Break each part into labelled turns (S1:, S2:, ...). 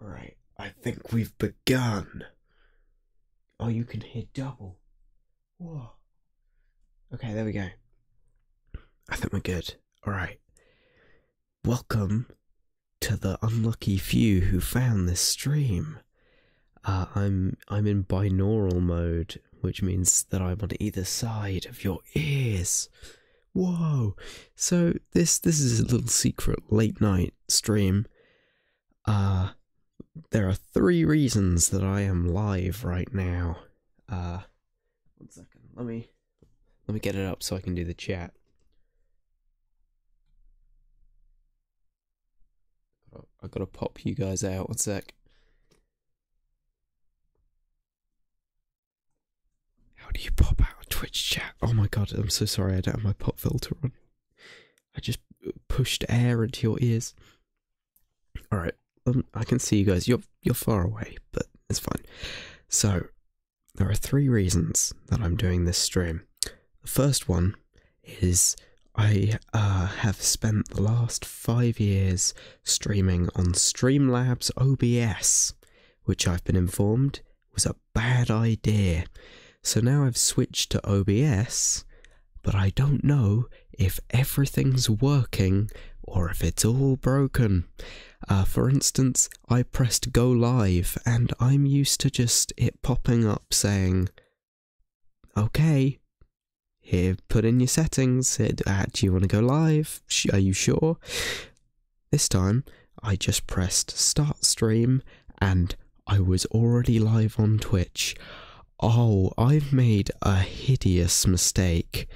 S1: Alright, I think we've begun. Oh, you can hear double. Whoa. Okay, there we go. I think we're good. Alright. Welcome to the unlucky few who found this stream. Uh, I'm I'm in binaural mode, which means that I'm on either side of your ears. Whoa! So this this is a little secret late night stream. Uh there are three reasons that I am live right now. Uh one second. Let me let me get it up so I can do the chat. I gotta pop you guys out. One sec. How do you pop out a Twitch chat? Oh my god, I'm so sorry. I don't have my pop filter on. I just pushed air into your ears. All right, um, I can see you guys. You're you're far away, but it's fine. So there are three reasons that I'm doing this stream. The first one is I uh, have spent the last five years streaming on Streamlabs OBS, which I've been informed was a bad idea. So now I've switched to OBS, but I don't know if everything's working or if it's all broken. Uh, for instance, I pressed go live and I'm used to just it popping up saying, okay, here, put in your settings. Uh, do you want to go live? Are you sure? This time, I just pressed start stream and I was already live on Twitch. Oh, I've made a hideous mistake.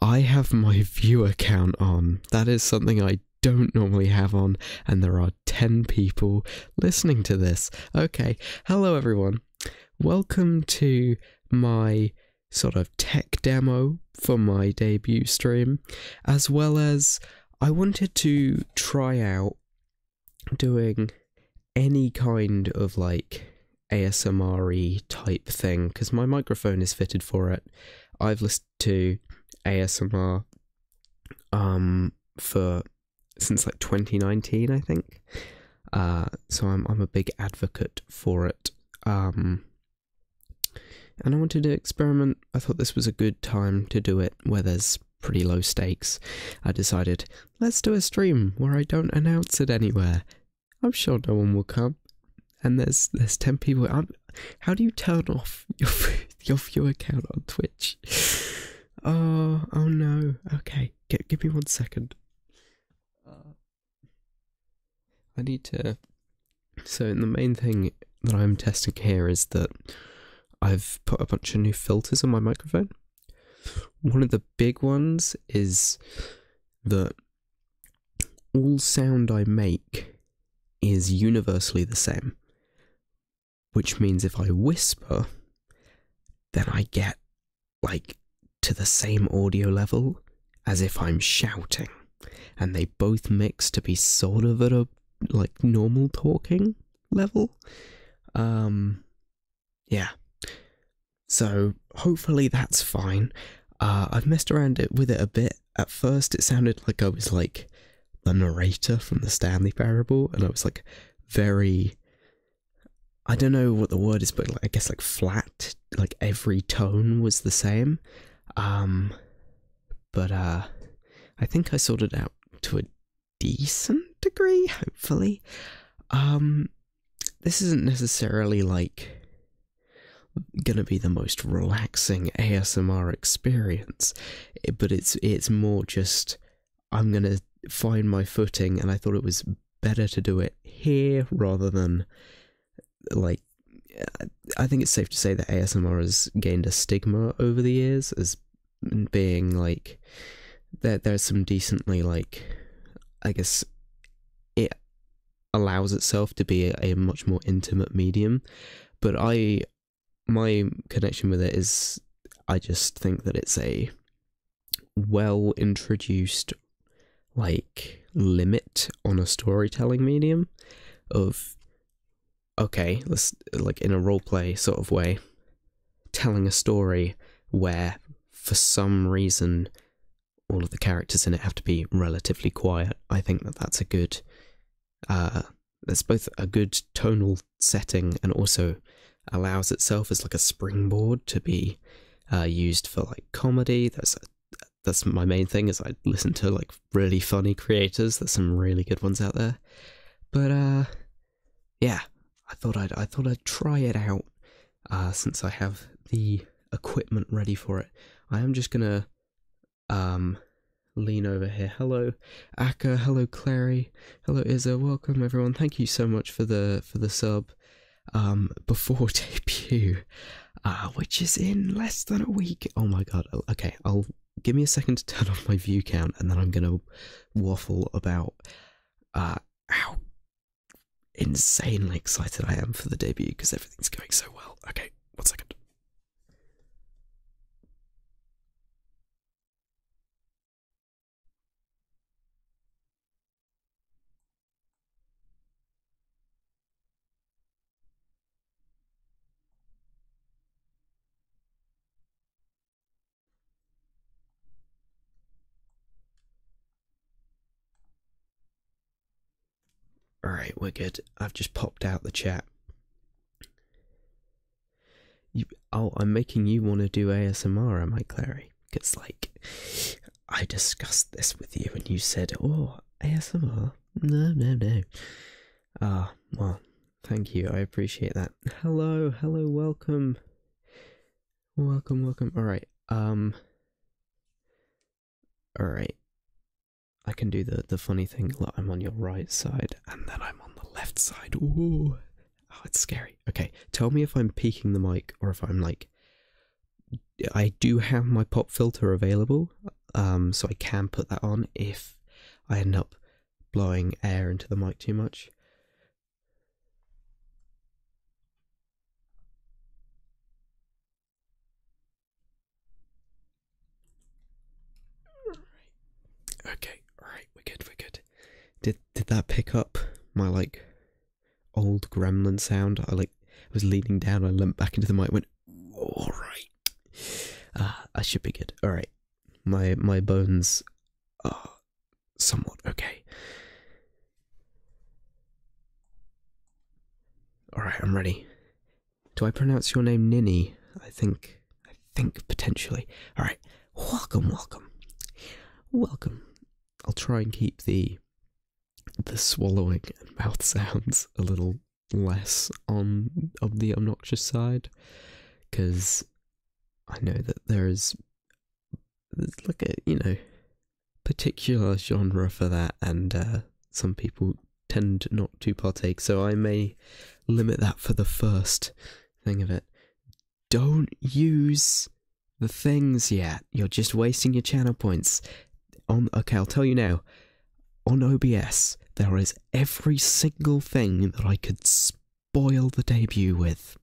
S1: I have my viewer count on. That is something I don't normally have on, and there are 10 people listening to this. Okay, hello everyone. Welcome to my sort of tech demo for my debut stream, as well as I wanted to try out doing any kind of like ASMR type thing because my microphone is fitted for it. I've listened to ASMR um for since like 2019, I think. Uh, so I'm I'm a big advocate for it. Um, and I wanted to experiment. I thought this was a good time to do it where there's pretty low stakes. I decided let's do a stream where I don't announce it anywhere. I'm sure no one will come. And there's there's ten people. I'm, how do you turn off your your view account on Twitch? Oh, oh no. Okay, G- give me one second. Uh, I need to. So the main thing that I'm testing here is that I've put a bunch of new filters on my microphone. One of the big ones is that all sound I make is universally the same, which means if I whisper, then I get like to the same audio level as if I'm shouting, and they both mix to be sort of at a like normal talking level. Um, yeah. So hopefully that's fine. Uh, I've messed around it with it a bit. At first, it sounded like I was like the narrator from the Stanley Parable, and I was like very. I don't know what the word is, but like, I guess like flat. Like every tone was the same. Um, but uh, I think I sorted out to a decent degree. Hopefully, um, this isn't necessarily like gonna be the most relaxing ASMR experience, but it's it's more just I'm gonna find my footing, and I thought it was better to do it here rather than like. I think it's safe to say that ASMR has gained a stigma over the years as being like there. There's some decently like, I guess, it allows itself to be a, a much more intimate medium, but I my connection with it is I just think that it's a well introduced like limit on a storytelling medium of okay, let's like in a role play sort of way telling a story where for some reason all of the characters in it have to be relatively quiet. I think that that's a good uh there's both a good tonal setting and also allows itself as like a springboard to be uh, used for like comedy. That's that's my main thing is I listen to like really funny creators. There's some really good ones out there. But uh yeah, I thought I'd I thought I'd try it out uh since I have the equipment ready for it. I am just gonna um lean over here. Hello, Akka. Hello, Clary. Hello, Izza. Welcome, everyone. Thank you so much for the for the sub. Um, before debut, uh, which is in less than a week. Oh my god. Okay, I'll give me a second to turn off my view count, and then I'm gonna waffle about uh how insanely excited I am for the debut because everything's going so well. Okay, one second. Alright, we're good. I've just popped out the chat. You, oh, I'm making you want to do ASMR, am I, Clary? It's like, I discussed this with you and you said, oh, ASMR? No, no, no. Ah, well, thank you. I appreciate that. Hello, hello, welcome. Welcome, welcome. Alright, um. Alright. I can do the the funny thing. that I'm on your right side, and then I'm on the left side. Ooh, oh, it's scary. Okay, tell me if I'm peaking the mic or if I'm like. I do have my pop filter available, um, so I can put that on if I end up blowing air into the mic too much. Okay, alright, we're good, we're good. Did did that pick up my like old gremlin sound? I like I was leaning down, I leant back into the mic, went, Alright. Ah, I should be good. Alright. My my bones are somewhat okay. Alright, I'm ready. Do I pronounce your name Ninny? I think I think potentially. Alright. Welcome, welcome. Welcome. I'll try and keep the the swallowing and mouth sounds a little less on of the obnoxious side because I know that there is like a you know particular genre for that and uh, some people tend not to partake so I may limit that for the first thing of it. Don't use the things yet. You're just wasting your channel points. On okay, I'll tell you now. On OBS, there is every single thing that I could spoil the debut with.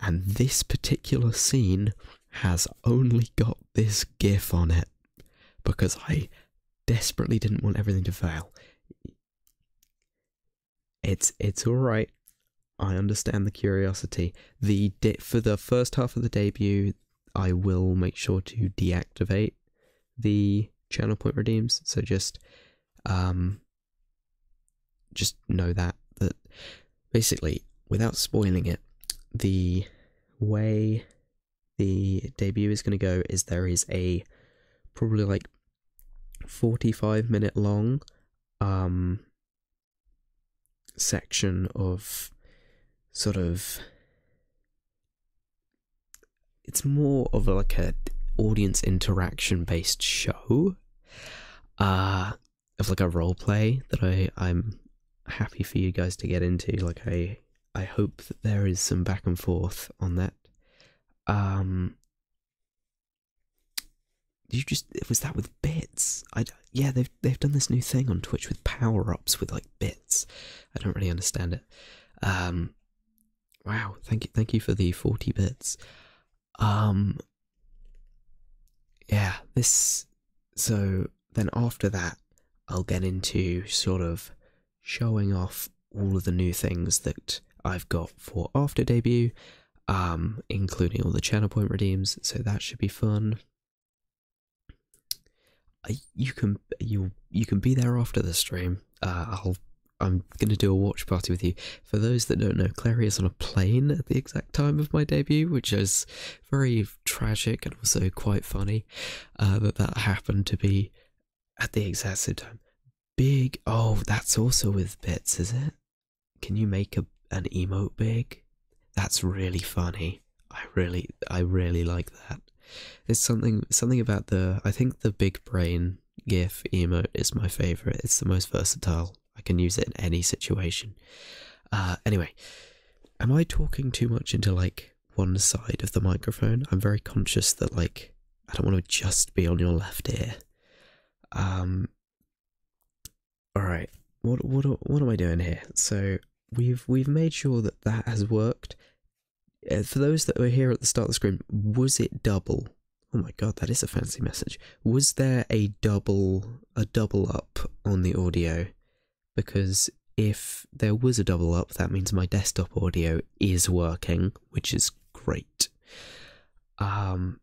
S1: And this particular scene has only got this GIF on it because I desperately didn't want everything to fail. It's it's all right. I understand the curiosity. The for the first half of the debut, I will make sure to deactivate the channel point redeems. So just um just know that that basically without spoiling it, the way the debut is going to go is there is a probably like 45 minute long um section of sort of it's more of like a audience interaction based show. Uh of like a role play that I I'm happy for you guys to get into. Like I I hope that there is some back and forth on that. Um you just it was that with bits? I yeah they've they've done this new thing on Twitch with power ups with like bits. I don't really understand it. Um wow thank you thank you for the 40 bits. Um yeah, this. So then after that, I'll get into sort of showing off all of the new things that I've got for after debut, um, including all the channel point redeems. So that should be fun. you can you you can be there after the stream. Uh, I'll I'm going to do a watch party with you. For those that don't know, Clary is on a plane at the exact time of my debut, which is very tragic and also quite funny uh, that that happened to be at the exact same time. Big. Oh, that's also with bits, is it? Can you make a an emote big? That's really funny. I really, I really like that. It's something, something about the. I think the big brain GIF emote is my favorite. It's the most versatile. I can use it in any situation. Uh, anyway, am I talking too much into like one side of the microphone? I'm very conscious that like I don't want to just be on your left ear. Um. All right. What what what am I doing here? So we've we've made sure that that has worked. Uh, for those that were here at the start of the screen, was it double? Oh my god, that is a fancy message. Was there a double a double up on the audio? Because if there was a double up, that means my desktop audio is working, which is great. Um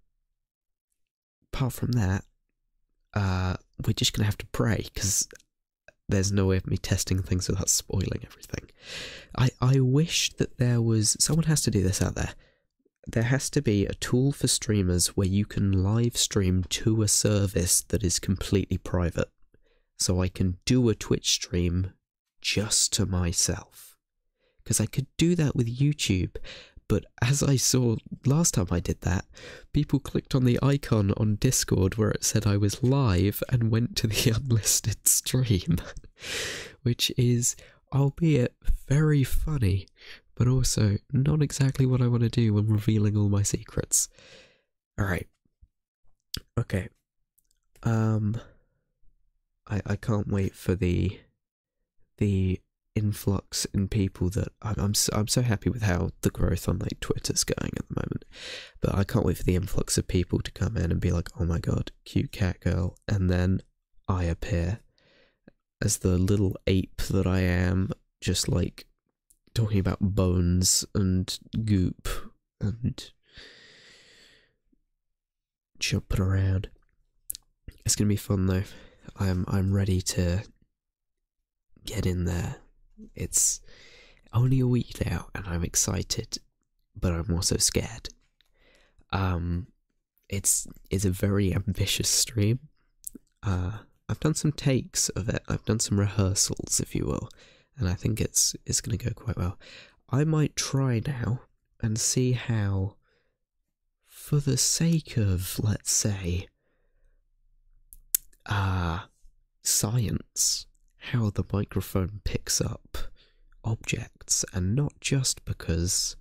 S1: apart from that, uh we're just gonna have to pray because there's no way of me testing things without spoiling everything. I, I wish that there was someone has to do this out there there has to be a tool for streamers where you can live stream to a service that is completely private. So I can do a Twitch stream just to myself. Because I could do that with YouTube, but as I saw last time I did that, people clicked on the icon on Discord where it said I was live and went to the unlisted stream, which is, albeit very funny, but also not exactly what I want to do when revealing all my secrets. Alright. Okay. Um I I can't wait for the the influx in people that I'm I'm so, I'm so happy with how the growth on like Twitter's going at the moment. But I can't wait for the influx of people to come in and be like, "Oh my god, cute cat girl." And then I appear as the little ape that I am, just like talking about bones and goop and jumping around. It's gonna be fun though. I'm I'm ready to get in there. It's only a week now, and I'm excited, but I'm also scared. Um, it's it's a very ambitious stream. Uh, I've done some takes of it. I've done some rehearsals, if you will and I think it's it's going to go quite well. I might try now and see how, for the sake of let's say, uh, science, how the microphone picks up objects, and not just because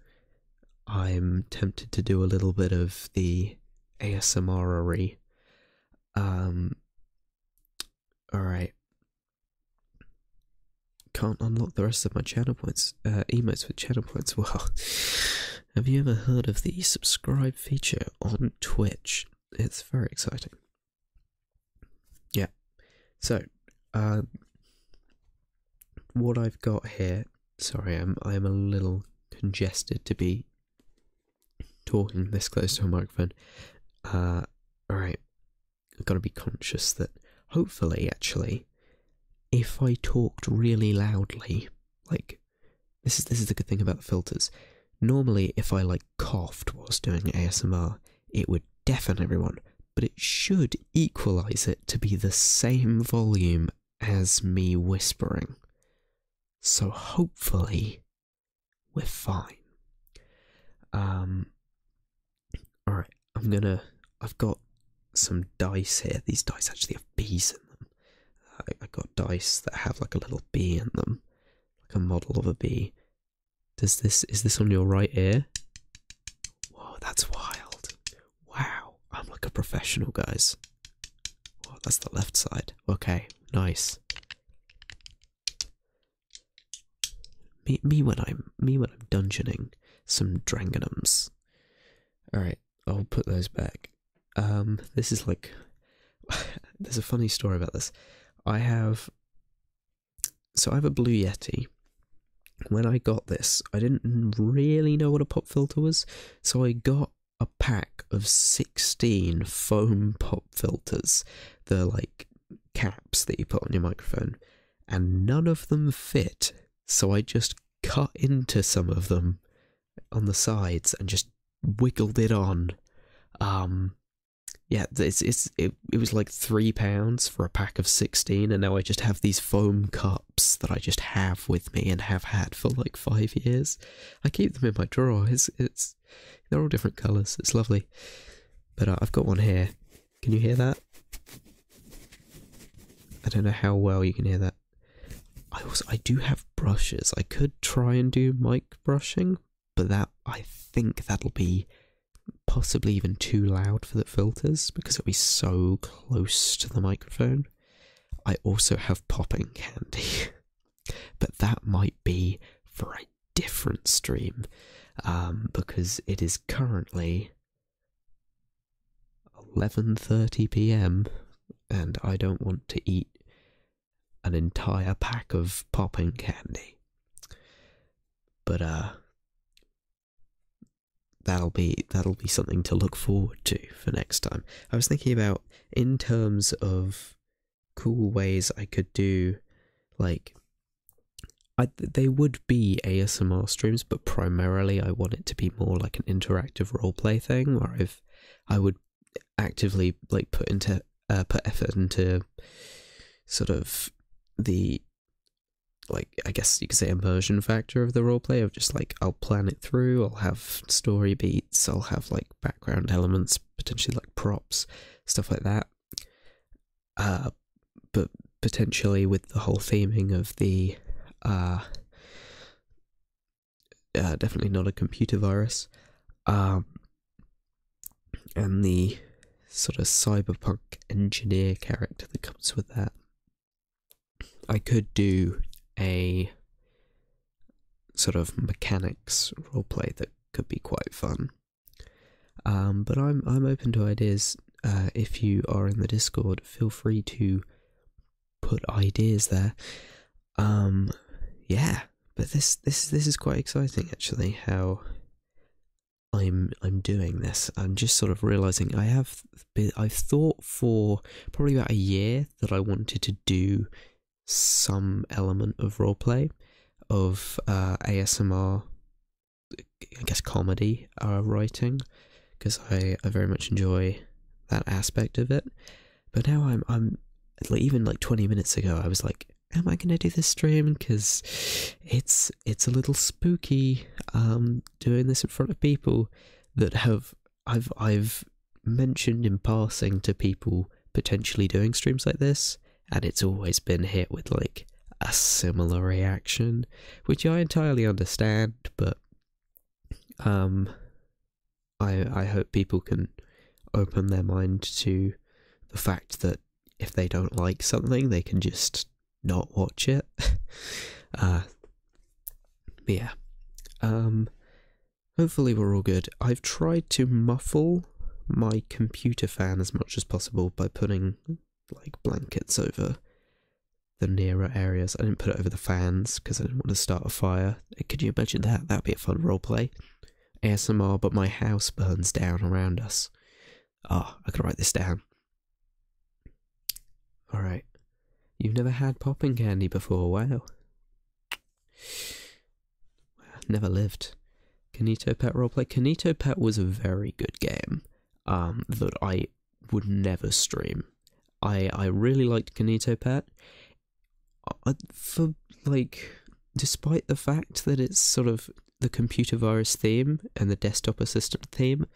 S1: I'm tempted to do a little bit of the ASMR. Um. All right can't unlock the rest of my channel points, uh, emotes with channel points. Well, have you ever heard of the subscribe feature on Twitch? It's very exciting. Yeah. So, um, what I've got here. Sorry, I'm I'm a little congested to be talking this close to a microphone. Uh, all right. I've got to be conscious that hopefully, actually, if I talked really loudly, like this is this is the good thing about the filters. Normally, if I like coughed whilst doing ASMR, it would deafen everyone, but it should equalize it to be the same volume as me whispering. So hopefully, we're fine. Um, all right, I'm gonna. I've got some dice here. These dice actually have bees in them. I, I got dice that have like a little bee in them, like a model of a bee. Does this is this on your right ear? Whoa, that's wild! Wow, I'm like a professional, guys. Whoa, that's the left side. Okay, nice. Me, me when I'm me when I'm dungeoning some Dranganums. All right, I'll put those back. Um, this is like there's a funny story about this. I have. So I have a Blue Yeti. When I got this, I didn't really know what a pop filter was, so I got a pack of 16 foam pop filters. They're like caps that you put on your microphone. and none of them fit. So I just cut into some of them on the sides and just wiggled it on. Um, yeah, it's it's it, it was like three pounds for a pack of sixteen, and now I just have these foam cups that I just have with me and have had for like five years. I keep them in my drawer. It's it's they're all different colours. It's lovely, but uh, I've got one here. Can you hear that? I don't know how well you can hear that. I also I do have brushes. I could try and do mic brushing, but that I think that'll be possibly even too loud for the filters because it'll be so close to the microphone. I also have popping candy, but that might be for a different stream um, because it is currently 11:30 p.m. and I don't want to eat an entire pack of popping candy. But uh that'll be that'll be something to look forward to for next time. I was thinking about in terms of cool ways I could do like I, they would be ASMR streams, but primarily I want it to be more like an interactive roleplay thing, where I've I would actively like put into uh, put effort into sort of the like I guess you could say immersion factor of the role roleplay of just like I'll plan it through, I'll have story beats, I'll have like background elements, potentially like props, stuff like that. Uh but potentially with the whole theming of the uh, uh definitely not a computer virus. Um and the sort of cyberpunk engineer character that comes with that. I could do a sort of mechanics roleplay that could be quite fun. Um, but I'm I'm open to ideas. Uh, if you are in the Discord, feel free to put ideas there. Um, yeah, but this this this is quite exciting actually. How I'm I'm doing this. I'm just sort of realizing I have been, I've thought for probably about a year that I wanted to do some element of roleplay, of uh, ASMR, I guess comedy uh, writing, because I, I very much enjoy that aspect of it. But now I'm I'm like even like 20 minutes ago I was like, am I gonna do this stream? Because it's it's a little spooky um, doing this in front of people that have I've I've mentioned in passing to people potentially doing streams like this and it's always been hit with like a similar reaction, which I entirely understand, but um, I I hope people can open their mind to the fact that if they don't like something, they can just not watch it. uh, yeah. Um, hopefully we're all good. I've tried to muffle my computer fan as much as possible by putting like blankets over the nearer areas. I didn't put it over the fans because I didn't want to start a fire. Could you imagine that? That'd be a fun roleplay. ASMR, but my house burns down around us. Ah, oh, I could write this down. Alright. You've never had popping candy before, wow. Never lived. Kinito Pet roleplay. Kinito Pet was a very good game um, that I would never stream. I I really liked Kinito Pet. I, for like, despite the fact that it's sort of the computer virus theme and the desktop assistant theme,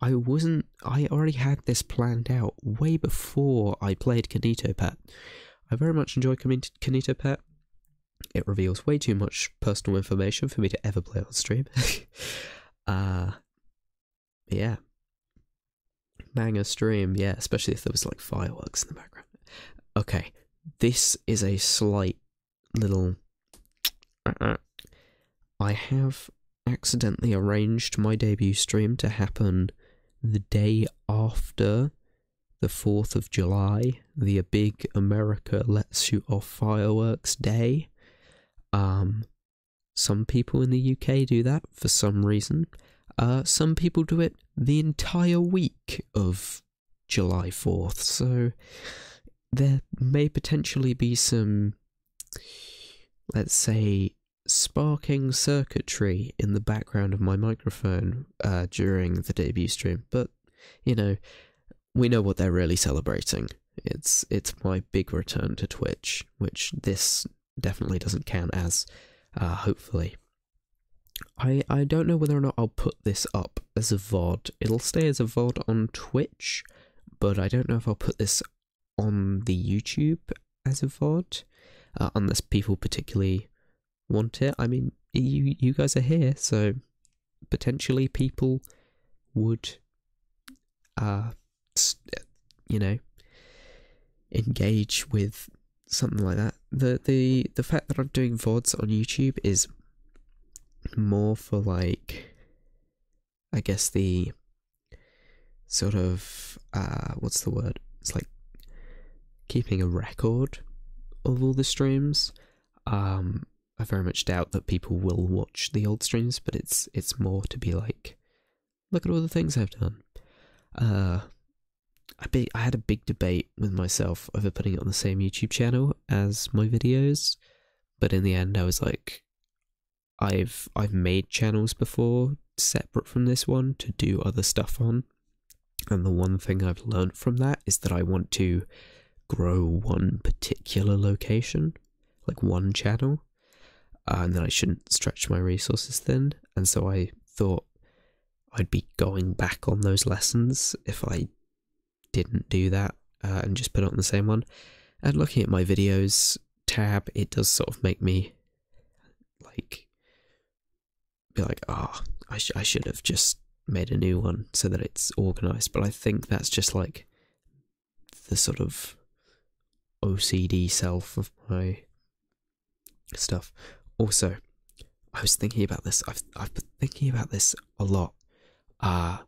S1: I wasn't. I already had this planned out way before I played Kinito Pet. I very much enjoy Kinito Pet. It reveals way too much personal information for me to ever play on stream. uh, yeah, banger stream, yeah, especially if there was like fireworks in the background. Okay, this is a slight little. I have accidentally arranged my debut stream to happen the day after the 4th of July, the big America Let's Shoot Off Fireworks Day. Um, some people in the UK do that for some reason. Uh, some people do it the entire week of July 4th, so there may potentially be some let's say, sparking circuitry in the background of my microphone uh, during the debut stream. But you know, we know what they're really celebrating. It's it's my big return to Twitch, which this definitely doesn't count as. Uh, hopefully, I I don't know whether or not I'll put this up as a VOD. It'll stay as a VOD on Twitch, but I don't know if I'll put this on the YouTube as a VOD, uh, unless people particularly want it. I mean, you you guys are here, so potentially people would, uh, you know, engage with something like that. The the the fact that I'm doing VODs on YouTube is more for like I guess the sort of uh what's the word? It's like keeping a record of all the streams. Um I very much doubt that people will watch the old streams, but it's it's more to be like look at all the things I've done. Uh I be I had a big debate with myself over putting it on the same YouTube channel as my videos, but in the end I was like I've I've made channels before separate from this one to do other stuff on. And the one thing I've learned from that is that I want to grow one particular location, like one channel, uh, and then I shouldn't stretch my resources thin. And so I thought I'd be going back on those lessons if I didn't do that uh, and just put it on the same one. And looking at my videos tab, it does sort of make me like be like, oh, I, sh- I should have just made a new one so that it's organized. But I think that's just like the sort of OCD self of my stuff. Also, I was thinking about this. I've I've been thinking about this a lot. Uh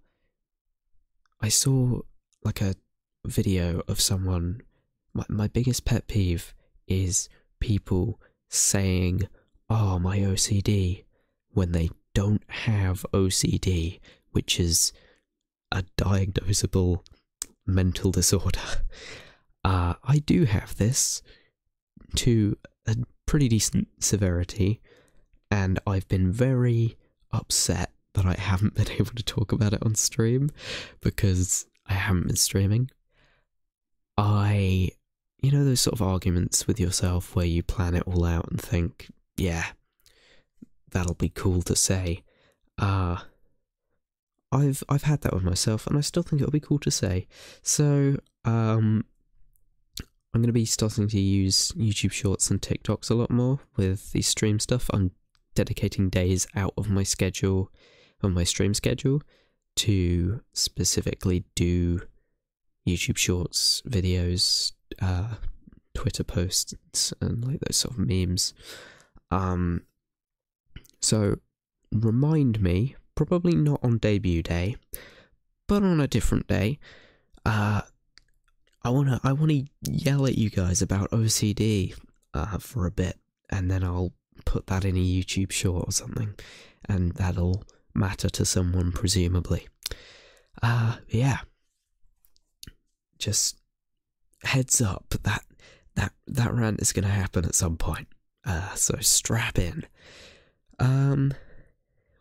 S1: I saw like a video of someone. My my biggest pet peeve is people saying, "Oh, my OCD," when they don't have OCD, which is a diagnosable mental disorder. Uh, I do have this to a pretty decent severity, and I've been very upset that I haven't been able to talk about it on stream because I haven't been streaming. I, you know, those sort of arguments with yourself where you plan it all out and think, yeah, that'll be cool to say. Uh I've I've had that with myself and I still think it'll be cool to say. So, um I'm going to be starting to use YouTube Shorts and TikToks a lot more with the stream stuff. I'm dedicating days out of my schedule, of my stream schedule, to specifically do YouTube Shorts videos, uh, Twitter posts, and like those sort of memes. Um, so remind me, probably not on debut day, but on a different day. Uh, I wanna I wanna yell at you guys about OCD uh, for a bit, and then I'll put that in a YouTube short or something, and that'll matter to someone presumably. Uh yeah. Just heads up that that that rant is gonna happen at some point. Uh, so strap in. Um,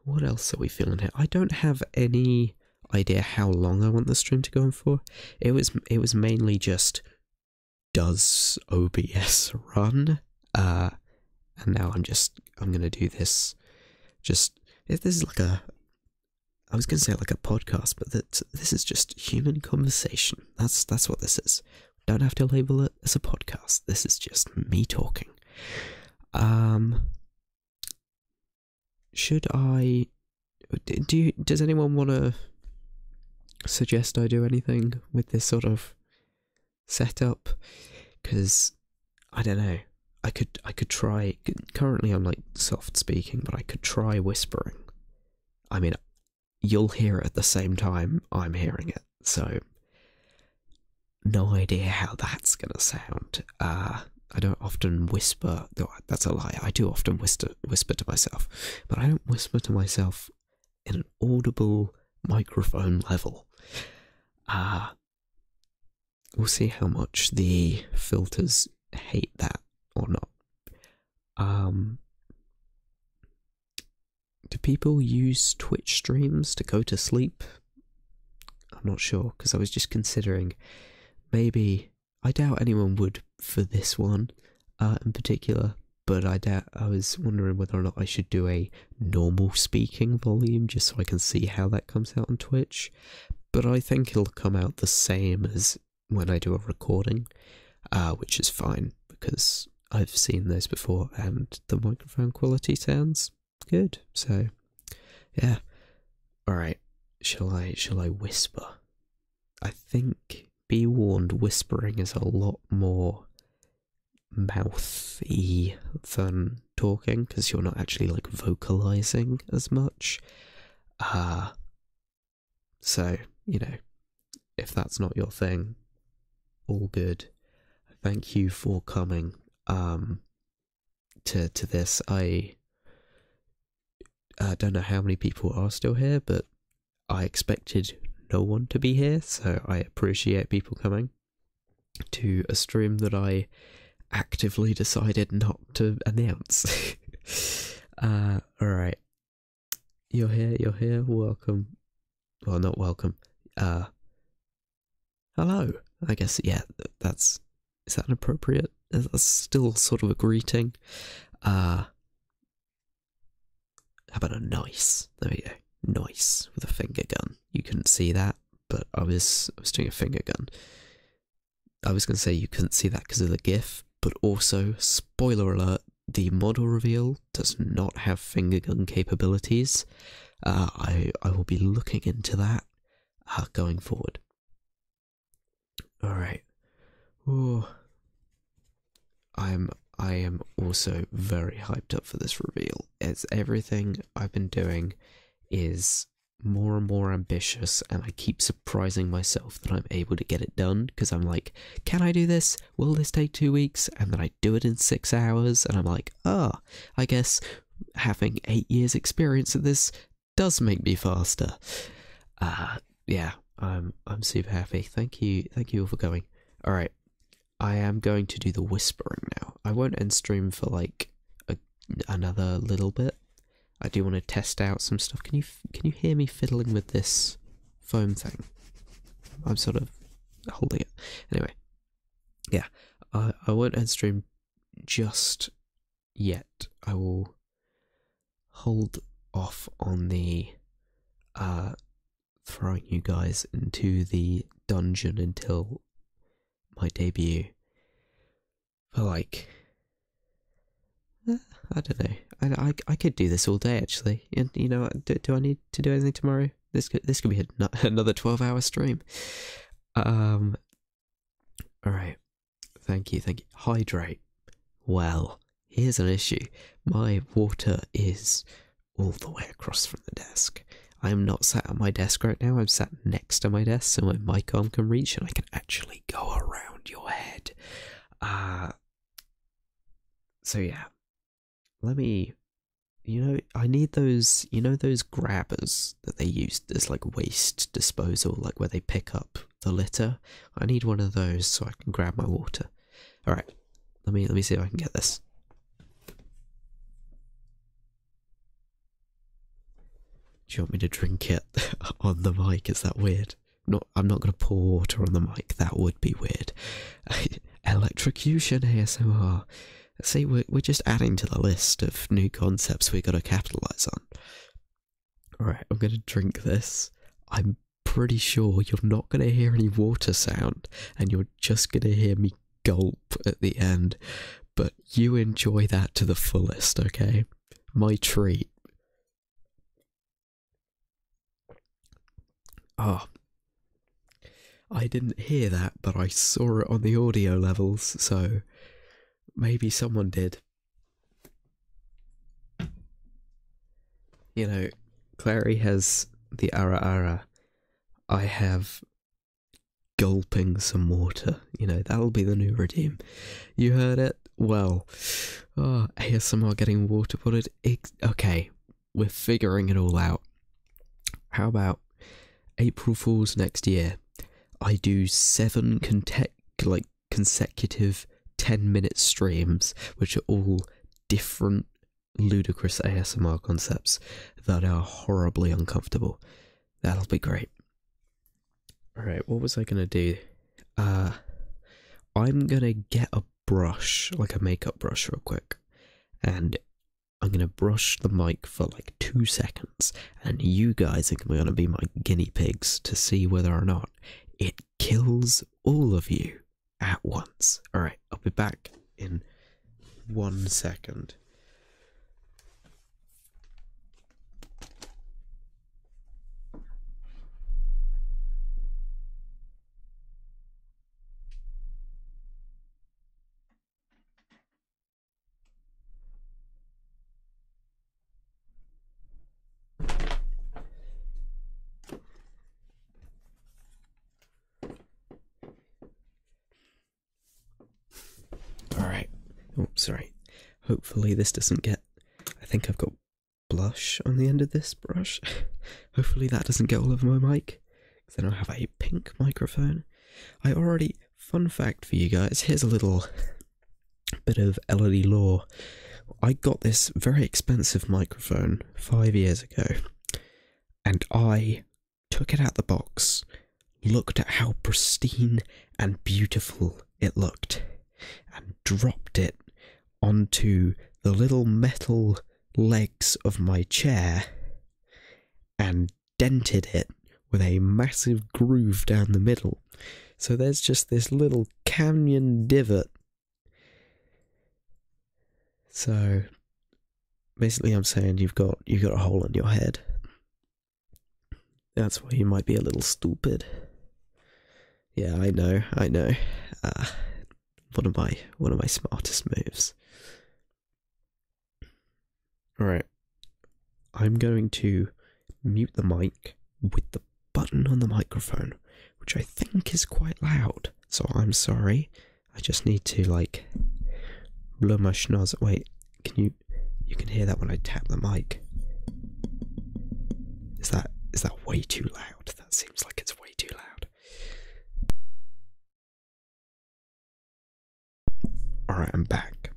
S1: what else are we feeling here? I don't have any idea how long I want the stream to go on for. It was it was mainly just does OBS run? Uh, and now I'm just I'm gonna do this. Just if this is like a I was gonna say like a podcast, but that this is just human conversation. That's that's what this is. Don't have to label it as a podcast. This is just me talking. Um, should I? Do you, does anyone want to suggest I do anything with this sort of setup? Because I don't know. I could I could try. Currently, I'm like soft speaking, but I could try whispering. I mean, you'll hear it at the same time I'm hearing it, so no idea how that's gonna sound. Uh, I don't often whisper. That's a lie. I do often whisper whisper to myself, but I don't whisper to myself in an audible microphone level. Uh, we'll see how much the filters hate that or not. Um, do people use Twitch streams to go to sleep? I'm not sure because I was just considering maybe I doubt anyone would for this one uh, in particular, but I doubt I was wondering whether or not I should do a normal speaking volume just so I can see how that comes out on Twitch. But I think it'll come out the same as when I do a recording, uh, which is fine because I've seen those before and the microphone quality sounds good. So, yeah. All right. Shall I? Shall I whisper? I think. Be warned. Whispering is a lot more mouthy than talking because you're not actually like vocalizing as much. Uh so, you know, if that's not your thing, all good. Thank you for coming um to to this. I uh, don't know how many people are still here, but I expected no one to be here, so I appreciate people coming to a stream that I actively decided not to announce. uh, alright. You're here, you're here, welcome. Well, not welcome. Uh, hello. I guess, yeah, that's. Is that inappropriate? That's still sort of a greeting. Uh, how about a nice? There we go. Nice with a finger gun. You couldn't see that, but I was I was doing a finger gun. I was to say you couldn't see that because of the GIF, but also, spoiler alert, the model reveal does not have finger gun capabilities. Uh, I I will be looking into that uh, going forward. All right. Ooh. I'm I am also very hyped up for this reveal. It's everything I've been doing is more and more ambitious and I keep surprising myself that I'm able to get it done because I'm like, can I do this? Will this take 2 weeks? And then I do it in 6 hours and I'm like, "Ah, oh, I guess having 8 years experience at this does make me faster." Uh yeah, I'm I'm super happy. Thank you. Thank you all for going. All right. I am going to do the whispering now. I won't end stream for like a, another little bit. I do want to test out some stuff. Can you can you hear me fiddling with this foam thing? I'm sort of holding it. Anyway, yeah, I I won't end stream just yet. I will hold off on the uh throwing you guys into the dungeon until my debut for like uh, I don't know. I, I, I could do this all day actually. And you know, do, do I need to do anything tomorrow? This could this could be another twelve hour stream. Um. All right. Thank you. Thank you. Hydrate. Well, here's an issue. My water is all the way across from the desk. I am not sat at my desk right now. I'm sat next to my desk so my mic arm can reach and I can actually go around your head. Uh, so yeah, let me. You know, I need those. You know those grabbers that they use as like waste disposal, like where they pick up the litter. I need one of those so I can grab my water. All right, let me let me see if I can get this. Do you want me to drink it on the mic? Is that weird? Not, I'm not going to pour water on the mic. That would be weird. Electrocution ASMR. See, we're, we're just adding to the list of new concepts we got to capitalize on. Alright, I'm going to drink this. I'm pretty sure you're not going to hear any water sound, and you're just going to hear me gulp at the end. But you enjoy that to the fullest, okay? My treat. Oh, I didn't hear that, but I saw it on the audio levels, so maybe someone did. You know, Clary has the ara ara. I have gulping some water. You know, that'll be the new redeem. You heard it? Well, ah, oh, ASMR getting water waterboarded. Okay, we're figuring it all out. How about April Fools next year? I do seven conte- like consecutive 10 minute streams, which are all different ludicrous ASMR concepts that are horribly uncomfortable. That'll be great. Alright, what was I gonna do? Uh I'm gonna get a brush, like a makeup brush real quick, and I'm gonna brush the mic for like two seconds, and you guys are gonna be my guinea pigs to see whether or not it kills all of you at once. Alright, I'll be back in one second. Alright. Oh, sorry. Hopefully, this doesn't get. I think I've got blush on the end of this brush. Hopefully, that doesn't get all over my mic. Because then I'll have a pink microphone. I already. Fun fact for you guys here's a little bit of Elodie lore. I got this very expensive microphone five years ago, and I took it out the box, looked at how pristine and beautiful it looked, and dropped it onto the little metal legs of my chair and dented it with a massive groove down the middle. So there's just this little canyon divot. So basically I'm saying you've got you've got a hole in your head. That's why you might be a little stupid. Yeah, I know, I know. Uh, one of my one of my smartest moves. Alright. I'm going to mute the mic with the button on the microphone, which I think is quite loud. So I'm sorry. I just need to like blow my schnoz. Wait, can you you can hear that when I tap the mic? Is that is that way too loud? That seems like it's way too loud. Alright, I'm back.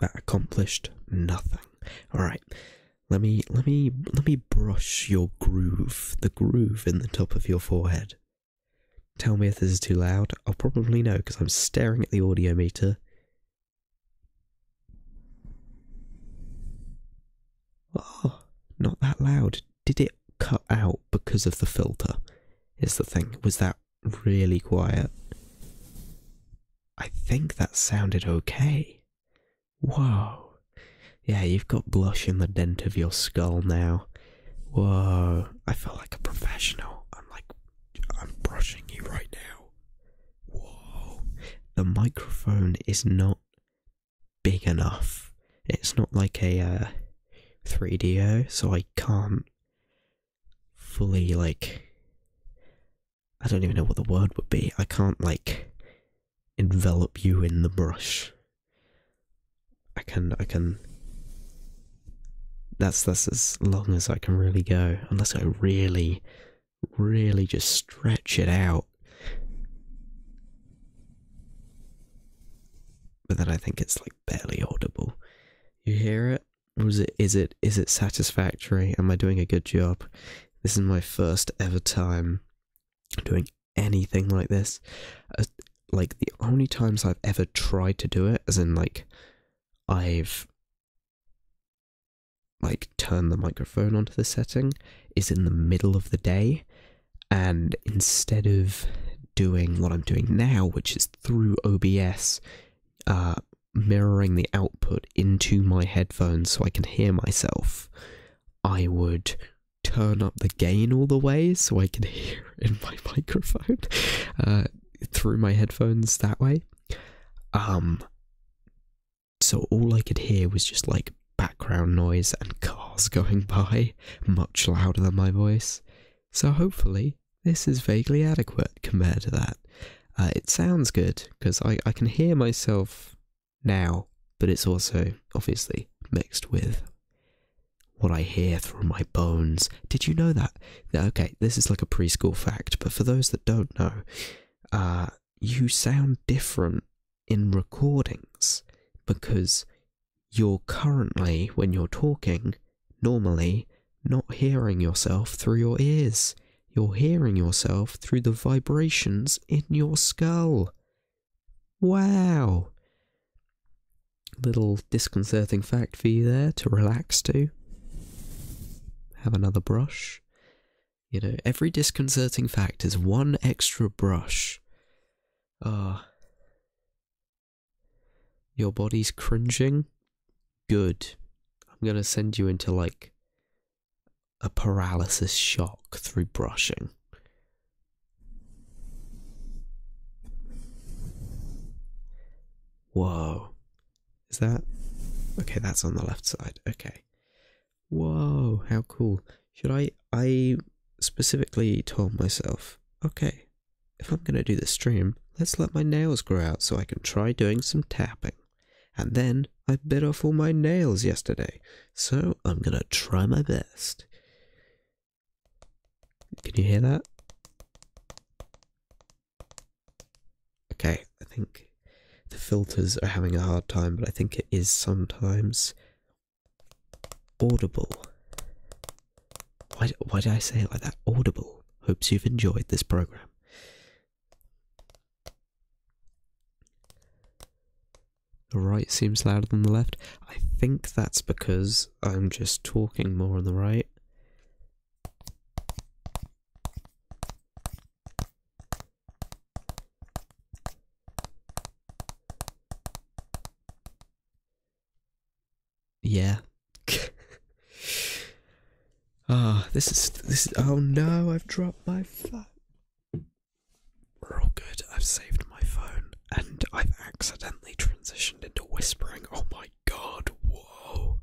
S1: That accomplished nothing. Alright. Let me let me let me brush your groove, the groove in the top of your forehead. Tell me if this is too loud. I'll probably know because I'm staring at the audio meter. Oh, not that loud. Did it cut out because of the filter? Is the thing. Was that really quiet? I think that sounded okay. Whoa. Yeah, you've got blush in the dent of your skull now. Whoa. I feel like a professional. I'm like, I'm brushing you right now. Whoa. The microphone is not big enough. It's not like a uh, 3Dio, so I can't fully, like. I don't even know what the word would be. I can't, like envelop you in the brush. I can I can that's that's as long as I can really go unless I really really just stretch it out. But then I think it's like barely audible. You hear it? Or is it is it is it satisfactory? Am I doing a good job? This is my first ever time doing anything like this. Uh, like the only times I've ever tried to do it, as in like I've like turn the microphone onto the setting, is in the middle of the day, and instead of doing what I'm doing now, which is through OBS, uh, mirroring the output into my headphones so I can hear myself, I would turn up the gain all the way so I can hear in my microphone. Uh, through my headphones that way. Um, so all I could hear was just like background noise and cars going by, much louder than my voice. So hopefully, this is vaguely adequate compared to that. Uh, it sounds good because I, I can hear myself now, but it's also obviously mixed with what I hear through my bones. Did you know that? Okay, this is like a preschool fact, but for those that don't know, uh, you sound different in recordings because you're currently, when you're talking, normally not hearing yourself through your ears. You're hearing yourself through the vibrations in your skull. Wow! Little disconcerting fact for you there to relax to. Have another brush. You know, every disconcerting fact is one extra brush. Ah. Your body's cringing? Good. I'm gonna send you into like a paralysis shock through brushing. Whoa. Is that? Okay, that's on the left side. Okay. Whoa, how cool. Should I? I specifically told myself, okay, if I'm going to do the stream, let's let my nails grow out so I can try doing some tapping. And then I bit off all my nails yesterday, so I'm to try my best. Can you hear that? Okay, I think the filters are having a hard time, but I think it is sometimes audible. Why, why did I say it like that? Audible. Hopes you've enjoyed this program. The right seems louder than the left. I think that's because I'm just talking more on the right. Yeah. Ah, this is this is. Oh no! I've dropped my phone. We're all good. I've saved and I've accidentally transitioned into whispering. Oh my god! Whoa!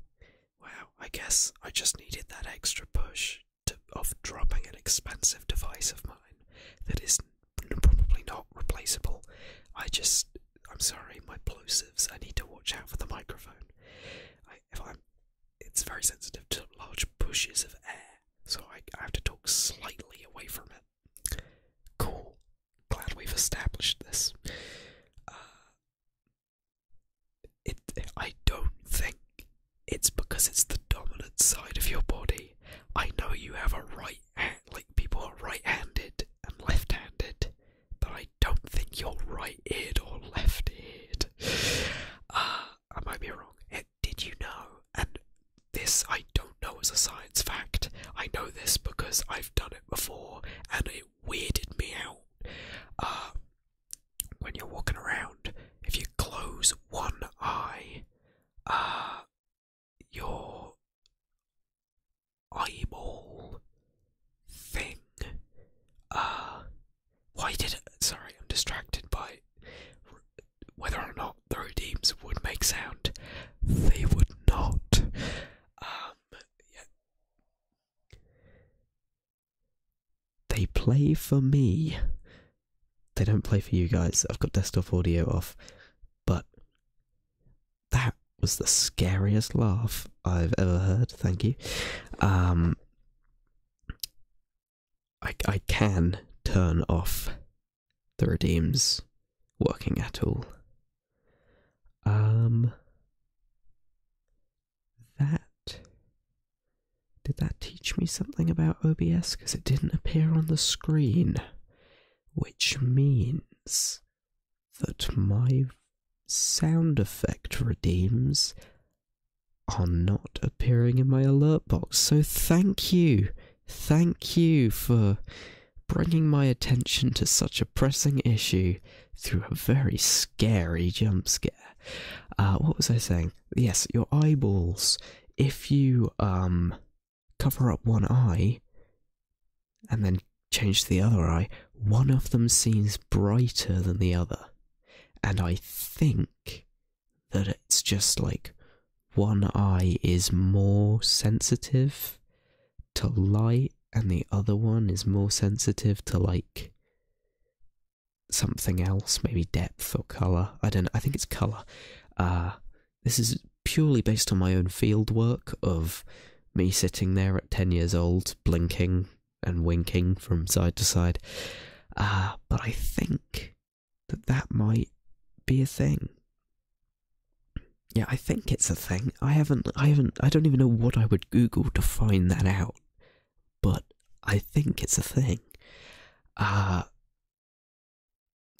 S1: Wow. I guess I just needed that extra push to, of dropping an expensive device of mine that is probably not replaceable. I just. I'm sorry, my plosives. I need to watch out for the microphone. I, if I'm, it's very sensitive to large pushes of air, so I, I have to talk slightly away from it. Cool. Glad we've established this. It, I don't think it's because it's the dominant side of your body. I know you have a right hand, like people are right-handed and left-handed, but I don't think you're right-eared or left-eared. Uh, I might be wrong. Eh, did you know? And this I don't know as a science fact. I know this because I've done it before, and it weirded me out. Uh, when you're walking around, close one eye, uh, your eyeball thing, uh, why did it? Sorry, I'm distracted by whether or not the redeems would make sound. They would not. Um, yeah. They play for me. They don't play for you guys. I've got desktop audio off. Was the scariest laugh I've ever heard. Thank you. Um, I, I can turn off the redeems working at all. Um, that did that teach me something about OBS? Because it didn't appear on the screen, which means that my sound effect redeems are not appearing in my alert box. So thank you, thank you for bringing my attention to such a pressing issue through a very scary jump scare. Uh, what was I saying? Yes, your eyeballs. If you um cover up one eye and then change to the other eye, one of them seems brighter than the other. And I think that it's just like one eye is more sensitive to light and the other one is more sensitive to like something else, maybe depth or color. I don't know. I think it's color. Uh, this is purely based on my own field work of me sitting there at 10 years old, blinking and winking from side to side. Uh, but I think that that might be a thing. yeah, I think it's a thing. I haven't, I haven't, I don't even know what I would Google to find that out, but I think it's a thing. Uh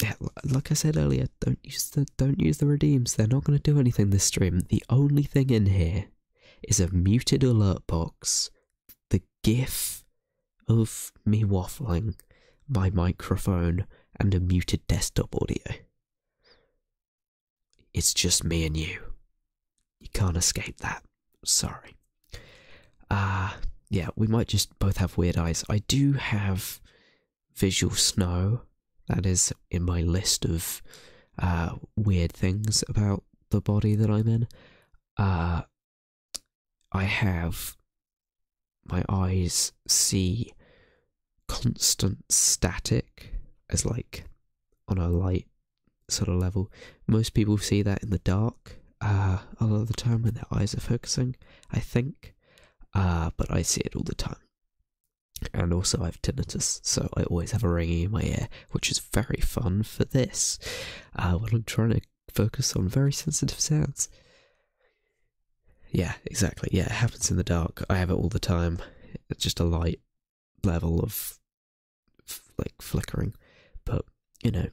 S1: yeah, like I said earlier, don't use the don't use the redeems. They're not going to do anything this stream. The only thing in here is a muted alert box, the GIF of me waffling, my microphone, and a muted desktop audio. It's just me and you. You can't escape that. Sorry. Uh, yeah, we might just both have weird eyes. I do have visual snow. That is in my list of uh, weird things about the body that I'm in. Uh, I have my eyes see constant static as like on a light sort of level. Most people see that in the dark uh, a lot of the time when their eyes are focusing, I think, uh, but I see it all the time. And also, I have tinnitus, so I always have a ringing in my ear, which is very fun for this uh, when I'm trying to focus on very sensitive sounds. Yeah, exactly. Yeah, it happens in the dark. I have it all the time. It's just a light level of like flickering, but you know,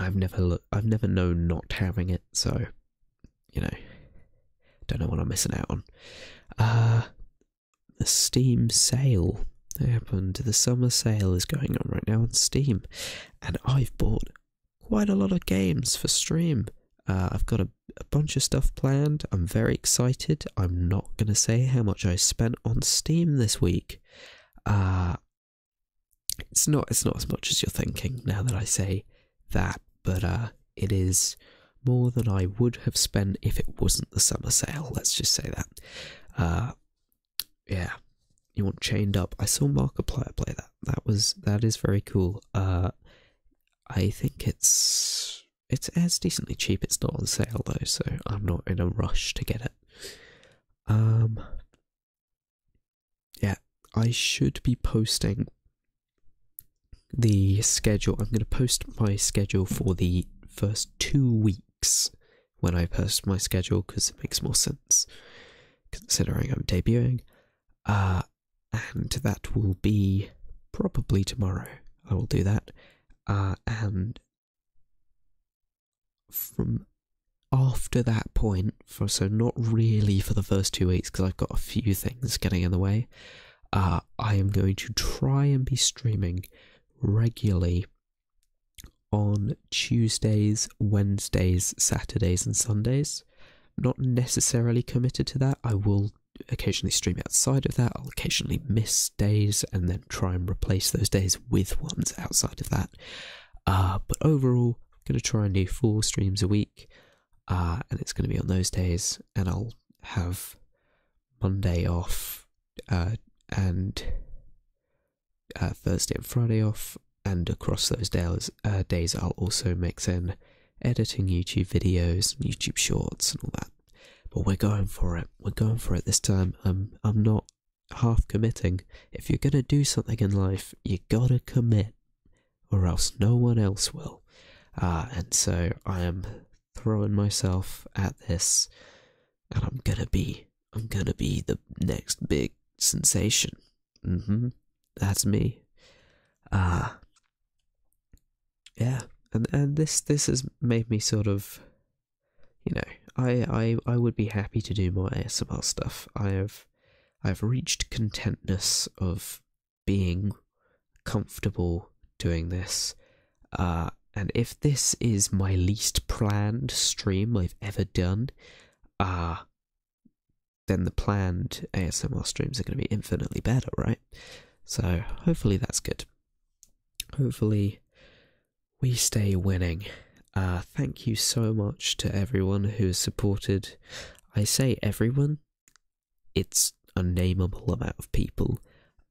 S1: I've never I've never known not having it, so you know, don't know what I'm missing out on. Uh the Steam sale happened. The summer sale is going on right now on Steam, and I've bought quite a lot of games for stream. Uh, I've got a, a bunch of stuff planned. I'm very excited. I'm not going to say how much I spent on Steam this week. Uh, it's not it's not as much as you're thinking now that I say that, but uh, it is more than I would have spent if it wasn't the summer sale. Let's just say that. Uh, yeah, you want Chained Up? I saw Markiplier play that. That was that is very cool. Uh, I think it's it's it's decently cheap. It's not on sale though, so I'm not in a rush to get it. Um, yeah, I should be posting the schedule. I'm going to post my schedule for the first two weeks when I post my schedule because it makes more sense considering I'm debuting. Uh, and that will be probably tomorrow. I will do that. Uh, and from after that point, for so not really for the first two weeks because I've got a few things getting in the way. Uh, I am going to try and be streaming regularly on Tuesdays, Wednesdays, Saturdays, and Sundays. Not necessarily committed to that. I will occasionally stream outside of that. I'll occasionally miss days and then try and replace those days with ones outside of that. Uh, but overall, I'm going to try and do four streams a week, uh, and it's going to be on those days. And I'll have Monday off uh, and uh, Thursday and Friday off, and across those days, uh, days I'll also mix in editing YouTube videos, YouTube shorts, and all that. But we're going for it. We're going for it this time. I'm I'm not half committing. If you're gonna do something in life, you gotta commit, or else no one else will. Uh, and so I am throwing myself at this, and I'm gonna be I'm gonna be the next big sensation. Mm-hmm. That's me. Ah. Uh, yeah. And and this this has made me sort of you know, I, I I would be happy to do more ASMR stuff. I have I've reached contentness of being comfortable doing this. Uh, and if this is my least planned stream I've ever done, uh, then the planned ASMR streams are going to be infinitely better, right? So hopefully that's good. Hopefully we stay winning. Uh, thank you so much to everyone who has supported. I say everyone, it's a nameable amount of people.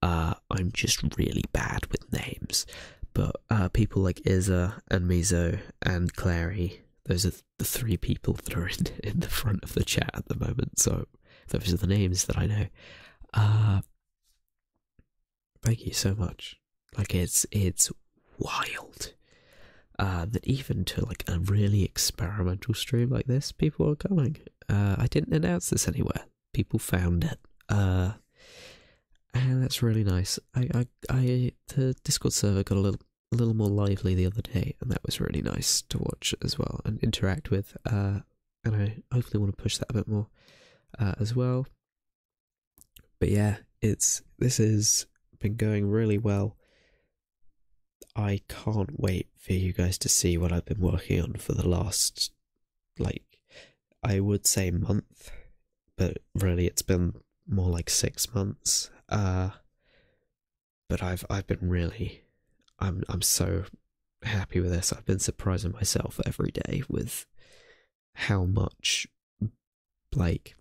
S1: Uh, I'm just really bad with names. But uh, people like Izza and Mizo and Clary, those are the three people that are in, in the front of the chat at the moment. So those are the names that I know. Uh, thank you so much. Like it's it's wild uh, that even to like a really experimental stream like this, people are coming. Uh, I didn't announce this anywhere. People found it. Uh, and that's really nice. I, I, I, the Discord server got a little, a little more lively the other day, and that was really nice to watch as well and interact with. Uh, and I hopefully want to push that a bit more uh, as well. But yeah, it's this has been going really well. I can't wait for you guys to see what I've been working on for the last, like, I would say month, but really it's been more like six months. Uh, but I've I've been really, I'm I'm so happy with this. I've been surprising myself every day with how much, like,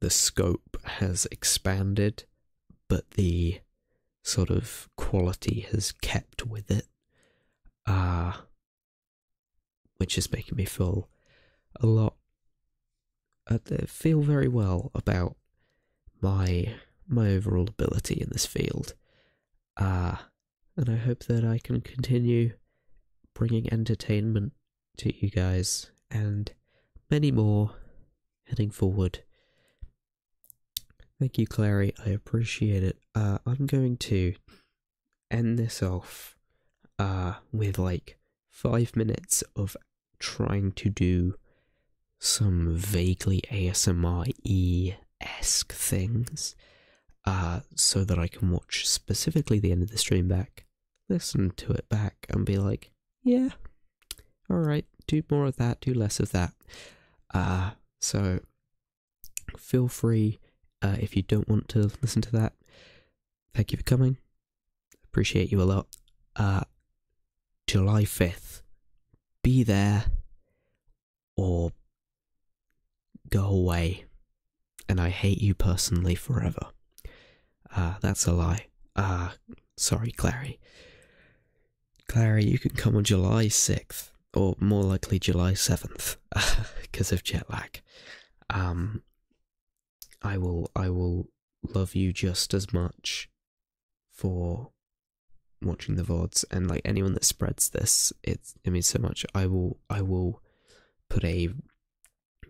S1: the scope has expanded, but the sort of quality has kept with it. Uh, which is making me feel a lot, uh, feel very well about my my overall ability in this field. Uh, and I hope that I can continue bringing entertainment to you guys and many more heading forward. Thank you, Clary. I appreciate it. Uh, I'm going to end this off uh, with like five minutes of trying to do some vaguely ASMR esque things uh, so that I can watch specifically the end of the stream back, listen to it back, and be like, yeah, alright, do more of that, do less of that. Uh, so feel free uh, if you don't want to listen to that. Thank you for coming. Appreciate you a lot. Uh, July 5th. Be there or go away. And I hate you personally forever. Uh, that's a lie. Uh, sorry, Clary. Clary, you can come on July 6th, or more likely July 7th, because of jet lag. Um, I will, I will love you just as much for watching the VODs and like anyone that spreads this, it, it means so much. I will, I will put a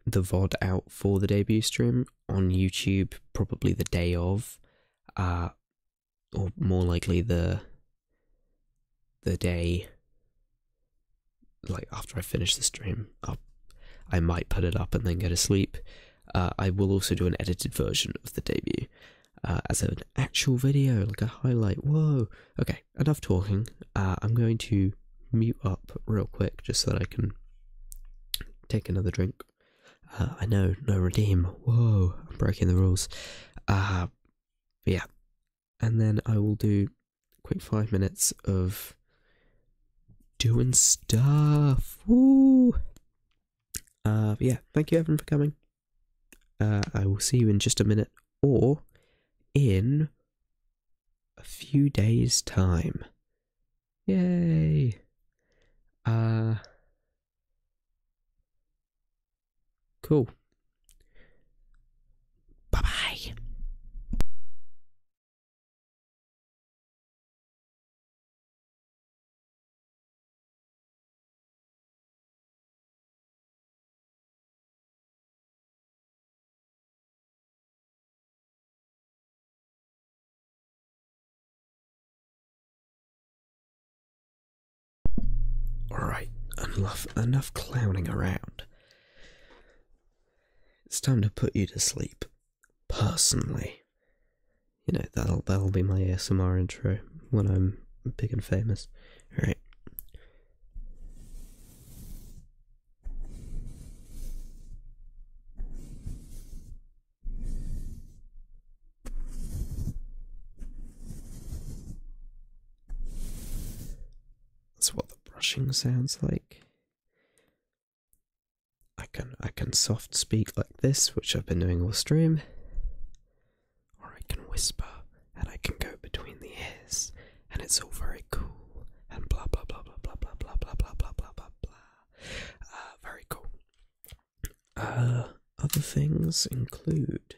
S1: the VOD out for the debut stream on YouTube probably the day of, uh, or more likely the the day like after I finish the stream. I'll, I might put it up and then go to sleep. Uh, I will also do an edited version of the debut uh, as an actual video, like a highlight. Whoa! Okay, enough talking. Uh, I'm going to mute up real quick just so that I can take another drink. Uh, I know, no redeem. Whoa, I'm breaking the rules. Uh, yeah. And then I will do quick five minutes of doing stuff. Woo! Uh, yeah, thank you everyone for coming. Uh, I will see you in just a minute or in a few days' time. Yay! Uh, Cool. Enough enough clowning around. It's time to put you to sleep. Personally. You know, that'll that'll be my ASMR intro when I'm big and famous. Alright. That's what the brushing sounds like can I can soft speak like this, which I've been doing all stream, or I can whisper and I can go between the ears, and it's all very cool and blah blah blah blah blah blah blah blah blah blah blah blah. Uh, very cool. Uh, other things include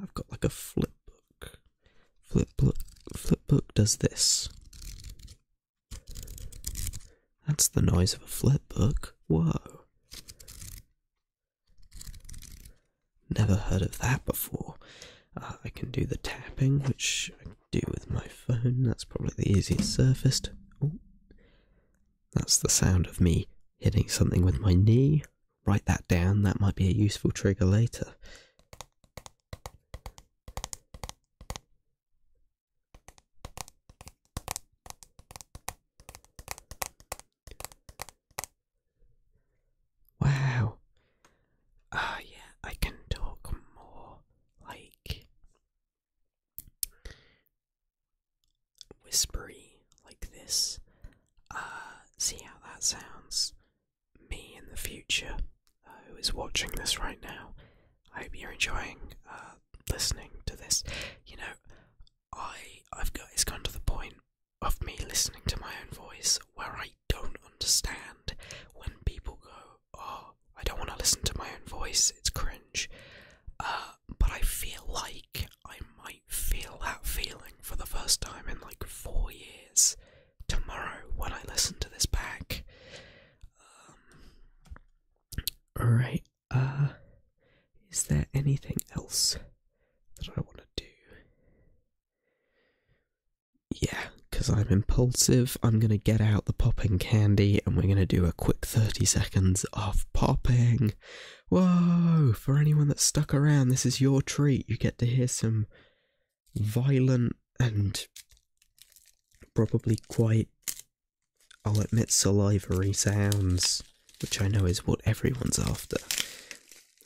S1: I've got like a flip book. Flip book. Flip book does this. That's the noise of a flip book. Whoa. Never heard of that before. Uh, I can do the tapping, which I do with my phone. That's probably the easiest surface. That's the sound of me hitting something with my knee. Write that down, that might be a useful trigger later. this is your treat. You get to hear some violent and probably quite, I'll admit, salivary sounds, which I know is what everyone's after.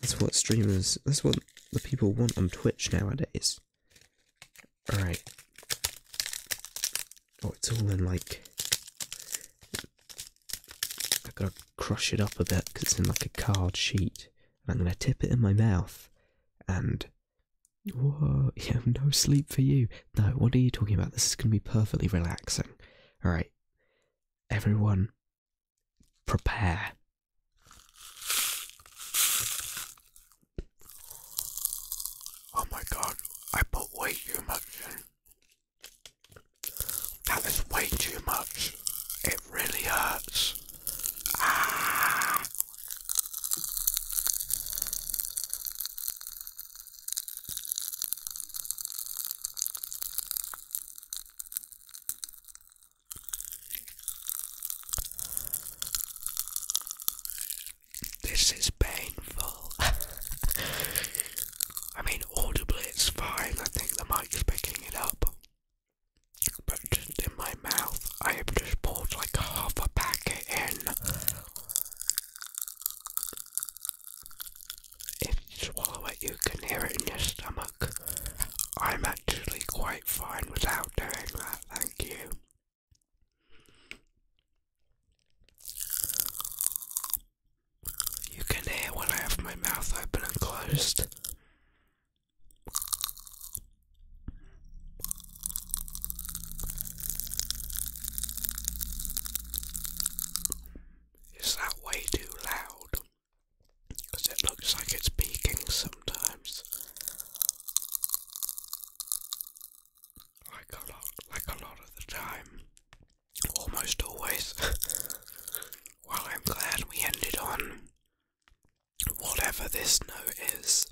S1: That's what streamers, that's what the people want on Twitch nowadays. Alright. Oh, it's all in like. I gotta crush it up a bit because it's in like a card sheet. And I'm gonna tip it in my mouth and whoa, yeah, no sleep for you. No, what are you talking about? This is going to be perfectly relaxing. All right, everyone, prepare. Oh my god, I put way too much in. That is way too much. It really hurts. Ah. a lot of the time, almost always. well, I'm glad we ended on whatever this note is.